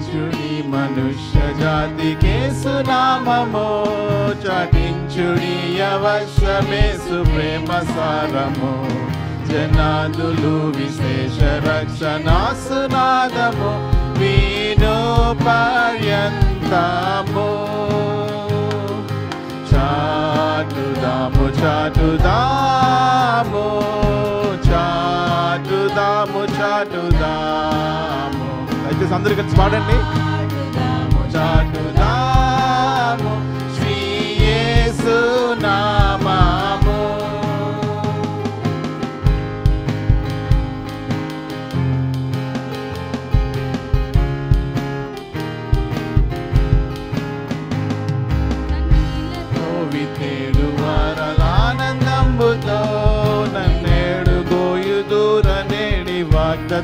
చాటించుడి మనుష్య జాతికే సునామము చాటించుడి అవశ్యమేసు ప్రేమ సారము జనాదులు విశేష రక్షణ సునాదము వీణు పర్యంతము చాటుదాము చాటుదాము చాటుదాము చాటుదాము ప్రాక్టీస్ అందరూ కలిసి పాడండి.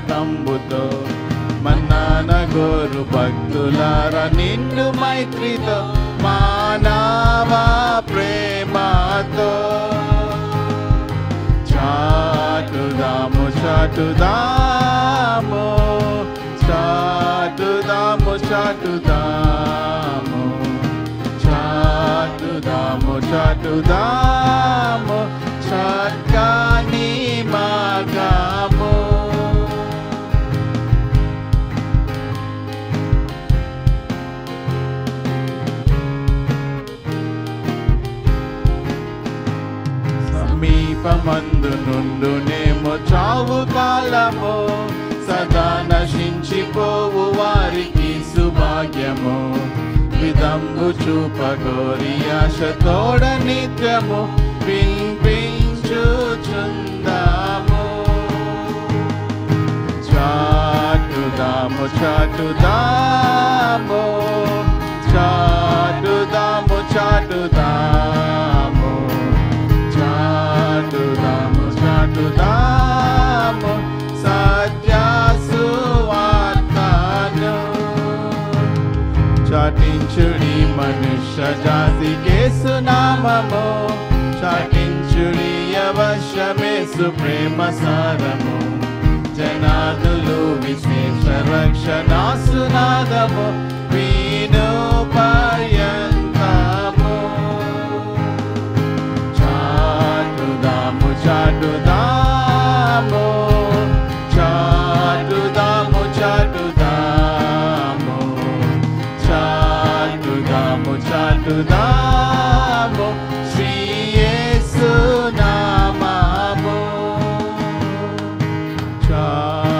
తంబుతో మన్నాన గోరు భక్తులార నిండు మైత్రితో మానవ ప్రేమతో చాటుదాము చాటుదాము చాటుదాము చాటుదాము చాటుదాము చాటుదాము చక్కని మార్గము సమీపమందు నుండునేమో చావు కాలము సదా నశించిపోవు వారికి సుభాగ్యము విదంబు చూపగోరి ఆశ తోడ నిత్యము వినిపించుచుందాము చాటుదాము చాటుదాము मनुष्य जाति के सुनामो शाकि चि अवश्य मे सुप्रेमो जनादलो विष्णे संरक्षणा सुनादो